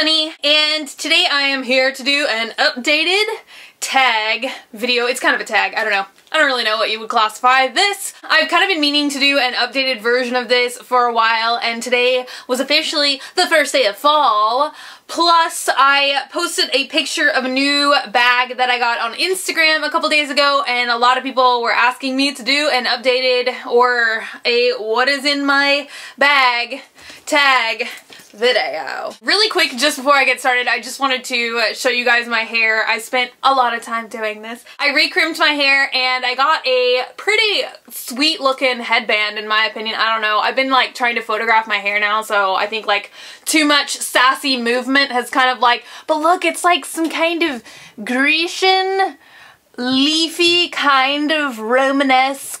And today I am here to do an updated tag video. It's kind of a tag, I don't know. I don't really know what you would classify this. I've kind of been meaning to do an updated version of this for a while and today was officially the first day of fall. Plus, I posted a picture of a new bag that I got on Instagram a couple days ago and a lot of people were asking me to do an updated or a what is in my bag tag video. Really quick, just before I get started, I just wanted to show you guys my hair. I spent a lot of time doing this. I recrimmed my hair and I got a pretty sweet looking headband in my opinion. I don't know. I've been like trying to photograph my hair now, so I think like too much sassy movement has kind of like, but look, it's like some kind of Grecian, leafy, kind of Romanesque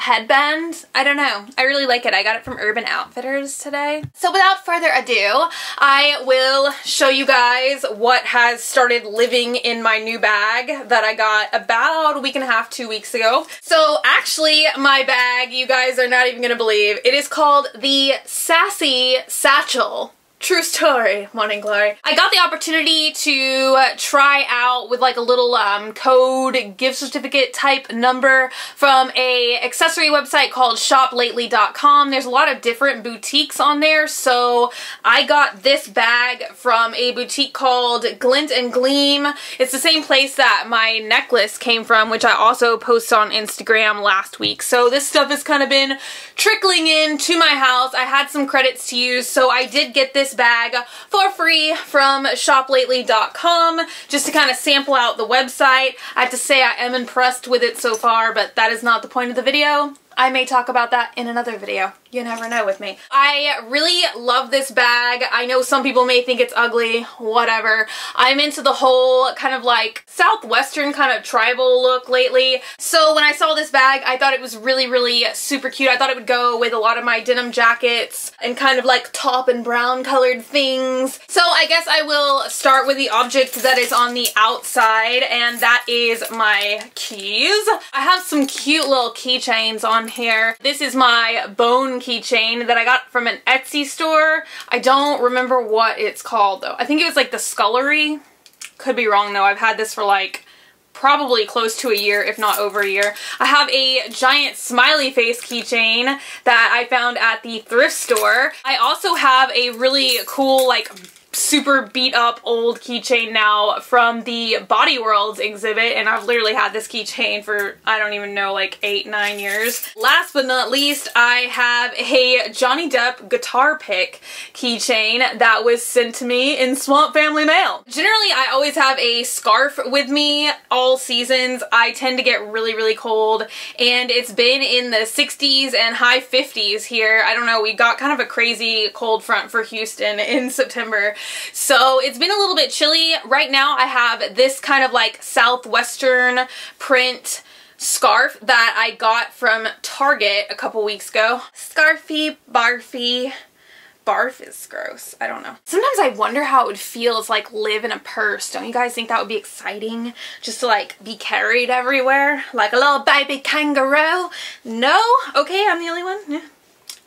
headband. I don't know. I really like it. I got it from Urban Outfitters today. So without further ado, I will show you guys what has started living in my new bag that I got about a week and a half, two weeks ago. So actually, my bag, you guys are not even gonna believe, it is called the Sassy Satchel. True story, Morning Glory. I got the opportunity to try out with like a little um, code gift certificate type number from a accessory website called shoplately.com. There's a lot of different boutiques on there, so I got this bag from a boutique called Glint and Gleam. It's the same place that my necklace came from, which I also posted on Instagram last week. So this stuff has kind of been trickling in to my house. I had some credits to use, so I did get this this bag for free from shoplately.com just to kind of sample out the website. I have to say I am impressed with it so far, but that is not the point of the video. I may talk about that in another video. You never know with me. I really love this bag. I know some people may think it's ugly, whatever. I'm into the whole kind of like southwestern kind of tribal look lately. So when I saw this bag, I thought it was really, really super cute. I thought it would go with a lot of my denim jackets and kind of like top and brown colored things. So I guess I will start with the object that is on the outside and that is my keys. I have some cute little keychains on here. This is my bone keychain that I got from an Etsy store. I don't remember what it's called though. I think it was like the Scullery. Could be wrong though. I've had this for like probably close to a year, if not over a year. I have a giant smiley face keychain that I found at the thrift store. I also have a really cool like super beat up old keychain now from the Body Worlds exhibit and I've literally had this keychain for I don't even know like eight nine years. Last but not least I have a Johnny Depp guitar pick keychain that was sent to me in Swamp Family Mail. Generally I always have a scarf with me all seasons. I tend to get really really cold and it's been in the 60s and high 50s here. I don't know we got kind of a crazy cold front for Houston in September so it's been a little bit chilly. Right now I have this kind of like southwestern print scarf that I got from Target a couple weeks ago. Scarfy, barfy, barf is gross. I don't know. Sometimes I wonder how it would feel to like live in a purse. Don't you guys think that would be exciting? Just to like be carried everywhere like a little baby kangaroo? No? Okay, I'm the only one? Yeah.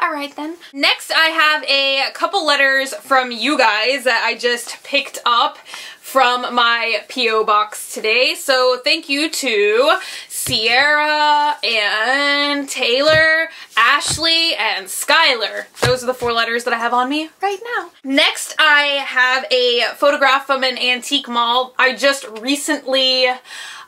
Alright then. Next I have a couple letters from you guys that I just picked up from my P.O. box today. So thank you to Sierra and Taylor, Ashley, and Skylar. Those are the four letters that I have on me right now. Next, I have a photograph from an antique mall. I just recently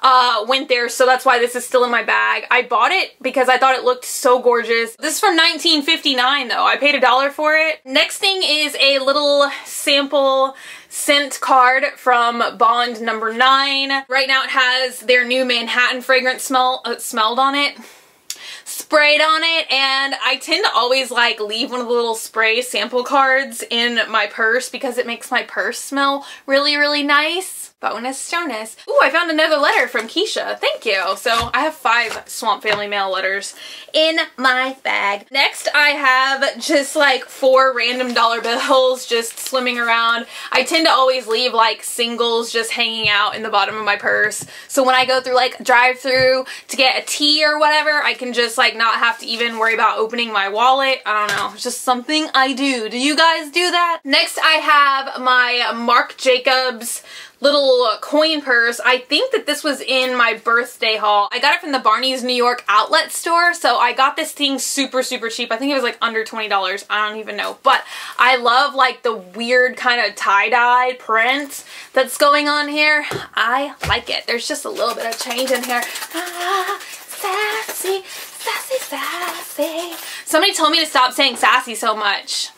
uh, went there, so that's why this is still in my bag. I bought it because I thought it looked so gorgeous. This is from 1959 though. I paid a dollar for it. Next thing is a little sample scent card from Bond number 9. Right now it has their new Manhattan fragrance smell uh, smelled on it sprayed on it and I tend to always like leave one of the little spray sample cards in my purse because it makes my purse smell really really nice. Bonus Stonus. Ooh, I found another letter from Keisha. Thank you. So I have five Swamp Family Mail letters in my bag. Next, I have just like four random dollar bills just swimming around. I tend to always leave like singles just hanging out in the bottom of my purse. So when I go through like drive through to get a tea or whatever, I can just like not have to even worry about opening my wallet. I don't know. It's just something I do. Do you guys do that? Next, I have my Marc Jacobs little coin purse. I think that this was in my birthday haul. I got it from the Barney's New York outlet store, so I got this thing super, super cheap. I think it was like under $20. I don't even know. But I love like the weird kind of tie-dye print that's going on here. I like it. There's just a little bit of change in here. Ah, sassy, sassy, sassy. Somebody told me to stop saying sassy so much.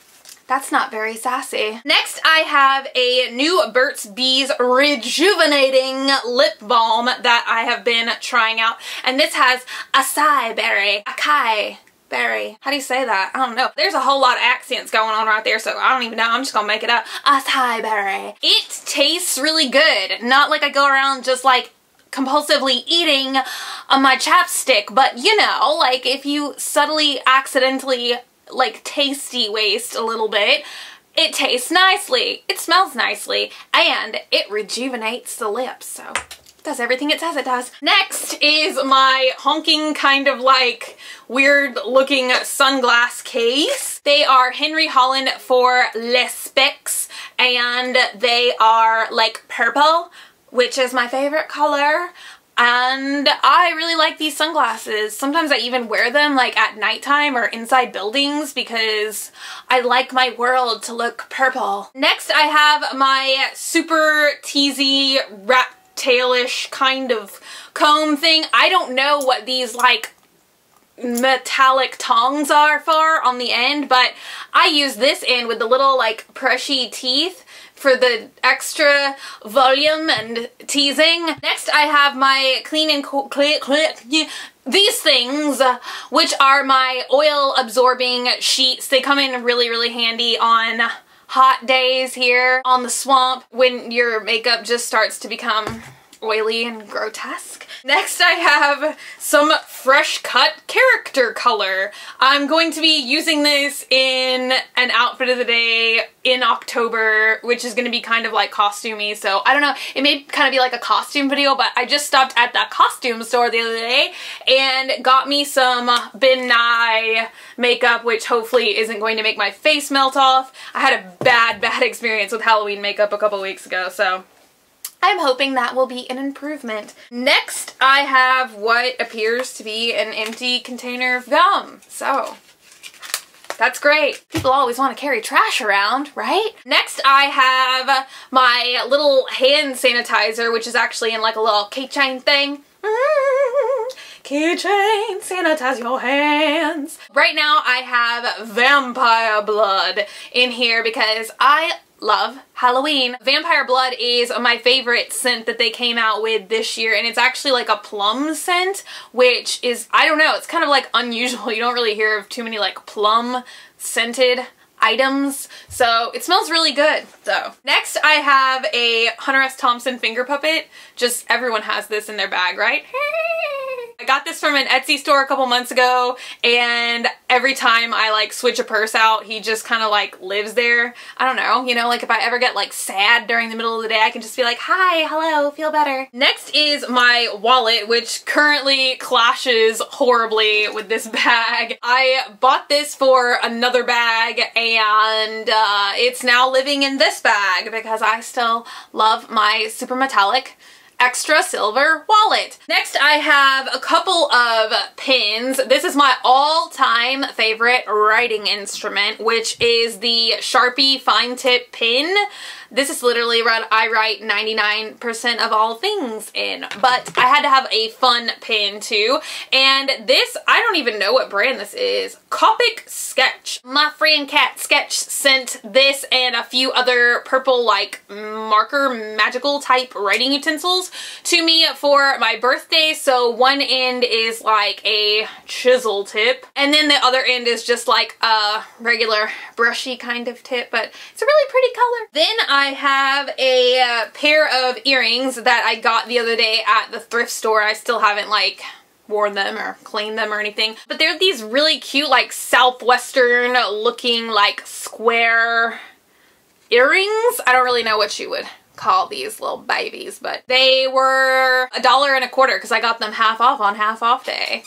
That's not very sassy. Next, I have a new Burt's Bees Rejuvenating Lip Balm that I have been trying out. And this has acai berry, acai berry. How do you say that? I don't know. There's a whole lot of accents going on right there, so I don't even know. I'm just gonna make it up. Acai berry. It tastes really good. Not like I go around just like compulsively eating my chapstick, but you know, like if you subtly accidentally like tasty waste a little bit. It tastes nicely, it smells nicely, and it rejuvenates the lips, so does everything it says it does. Next is my honking kind of like weird looking sunglass case. They are Henry Holland for Le Specs and they are like purple, which is my favorite color and I really like these sunglasses. Sometimes I even wear them like at nighttime or inside buildings because I like my world to look purple. Next I have my super teasy rat tailish kind of comb thing. I don't know what these like metallic tongs are for on the end, but I use this end with the little like brushy teeth for the extra volume and teasing. Next I have my clean and clear, clear, these things, which are my oil absorbing sheets. They come in really, really handy on hot days here on the swamp when your makeup just starts to become oily and grotesque. Next I have some fresh cut character color. I'm going to be using this in an outfit of the day in October, which is going to be kind of like costumey. So I don't know, it may kind of be like a costume video, but I just stopped at that costume store the other day and got me some Ben Nye makeup, which hopefully isn't going to make my face melt off. I had a bad, bad experience with Halloween makeup a couple weeks ago, so I'm hoping that will be an improvement. Next, I have what appears to be an empty container of gum. So, that's great. People always want to carry trash around, right? Next, I have my little hand sanitizer, which is actually in like a little keychain thing. Keychain, sanitize your hands. Right now I have vampire blood in here because I love Halloween. Vampire Blood is my favorite scent that they came out with this year and it's actually like a plum scent which is, I don't know, it's kind of like unusual. You don't really hear of too many like plum scented items so it smells really good so next I have a Hunter S. Thompson finger puppet just everyone has this in their bag right I got this from an Etsy store a couple months ago and every time I like switch a purse out he just kind of like lives there. I don't know, you know, like if I ever get like sad during the middle of the day I can just be like, hi, hello, feel better. Next is my wallet which currently clashes horribly with this bag. I bought this for another bag and uh, it's now living in this bag because I still love my super metallic extra silver wallet. Next I have a couple of pins. This is my all-time favorite writing instrument which is the Sharpie fine tip pin. This is literally what I write 99% of all things in, but I had to have a fun pin too. And this, I don't even know what brand this is. Copic Sketch. My friend Cat Sketch sent this and a few other purple like marker magical type writing utensils to me for my birthday. So one end is like a chisel tip and then the other end is just like a regular brushy kind of tip, but it's a really pretty color. Then I have a pair of earrings that I got the other day at the thrift store. I still haven't like worn them or cleaned them or anything. But they're these really cute like southwestern looking like square earrings. I don't really know what you would call these little babies, but they were a dollar and a quarter because I got them half off on half off day.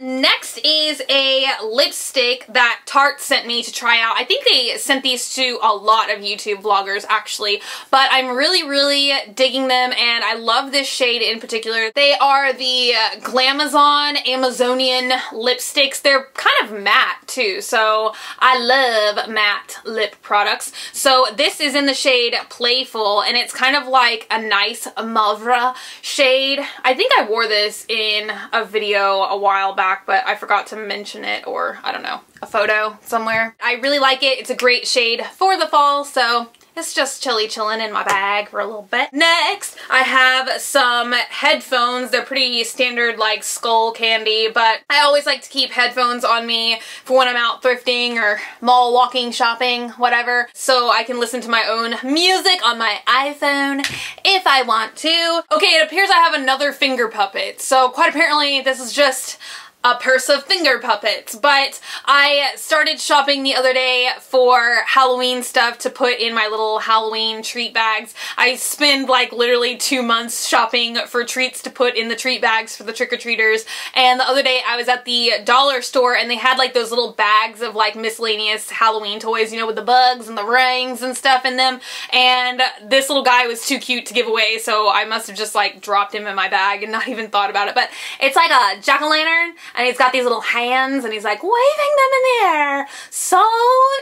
Next is a lipstick that Tarte sent me to try out. I think they sent these to a lot of YouTube vloggers actually, but I'm really, really digging them and I love this shade in particular. They are the Glamazon Amazonian lipsticks. They're kind of matte too, so I love matte lip products. So this is in the shade Playful and it's kind of like a nice mauve shade. I think I wore this in a video a while back back, but I forgot to mention it or I don't know, a photo somewhere. I really like it. It's a great shade for the fall, so it's just chilly chilling in my bag for a little bit. Next, I have some headphones. They're pretty standard like Skullcandy, but I always like to keep headphones on me for when I'm out thrifting or mall walking, shopping, whatever, so I can listen to my own music on my iPhone if I want to. Okay, it appears I have another finger puppet, so quite apparently this is just a purse of finger puppets, but I started shopping the other day for Halloween stuff to put in my little Halloween treat bags. I spend like literally two months shopping for treats to put in the treat bags for the trick-or-treaters, and the other day I was at the dollar store and they had like those little bags of like miscellaneous Halloween toys, you know, with the bugs and the rings and stuff in them, and this little guy was too cute to give away, so I must have just like dropped him in my bag and not even thought about it, but it's like a jack-o'-lantern and he's got these little hands and he's like waving them in the air so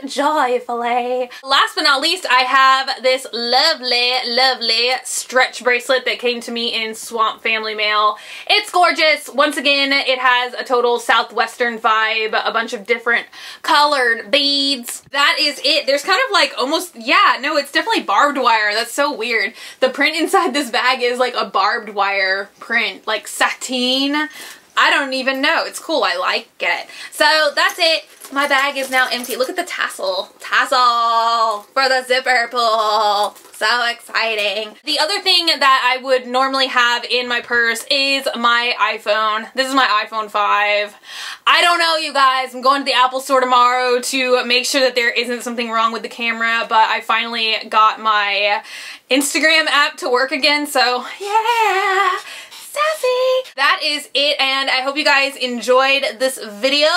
joyfully. Last but not least, I have this lovely, lovely stretch bracelet that came to me in Swamp Family Mail. It's gorgeous. Once again, it has a total southwestern vibe, a bunch of different colored beads. That is it. There's kind of like almost, yeah, no, it's definitely barbed wire. That's so weird. The print inside this bag is like a barbed wire print, like sateen. I don't even know. It's cool. I like it. So that's it. My bag is now empty. Look at the tassel. Tassel for the zipper pull. So exciting. The other thing that I would normally have in my purse is my iPhone. This is my iPhone 5. I don't know you guys. I'm going to the Apple store tomorrow to make sure that there isn't something wrong with the camera, but I finally got my Instagram app to work again, so yeah sassy. That is it and I hope you guys enjoyed this video.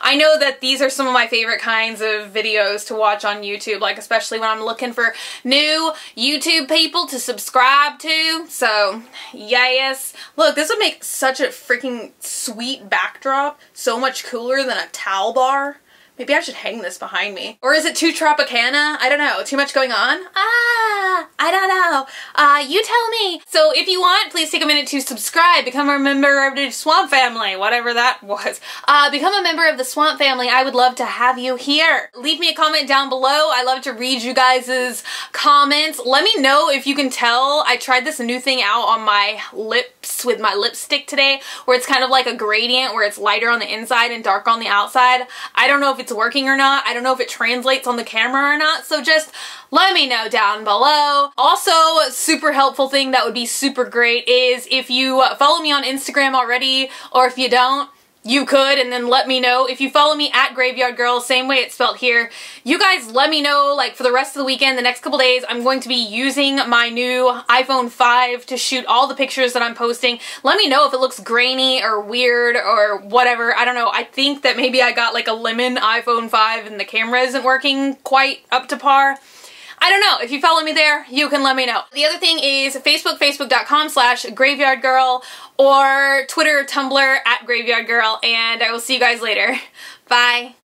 I know that these are some of my favorite kinds of videos to watch on YouTube, like especially when I'm looking for new YouTube people to subscribe to. So yes. Look, this would make such a freaking sweet backdrop, so much cooler than a towel bar. Maybe I should hang this behind me. Or is it too Tropicana? I don't know. Too much going on? Ah, I don't know. Uh, you tell me. So if you want, please take a minute to subscribe, become a member of the Swamp Family, whatever that was. Uh, become a member of the Swamp Family. I would love to have you here. Leave me a comment down below. I love to read you guys' comments. Let me know if you can tell. I tried this new thing out on my lips with my lipstick today, where it's kind of like a gradient, where it's lighter on the inside and dark on the outside. I don't know if it's working or not. I don't know if it translates on the camera or not, so just let me know down below. Also, super helpful thing that would be super great is if you follow me on Instagram already, or if you don't, you could and then let me know. If you follow me at Graveyard Girl, same way it's spelled here, you guys let me know like for the rest of the weekend, the next couple days, I'm going to be using my new iPhone 5 to shoot all the pictures that I'm posting. Let me know if it looks grainy or weird or whatever. I don't know. I think that maybe I got like a lemon iPhone 5 and the camera isn't working quite up to par. I don't know. If you follow me there, you can let me know. The other thing is Facebook, facebook.com slash graveyardgirl or Twitter, Tumblr at graveyardgirl, and I will see you guys later. Bye.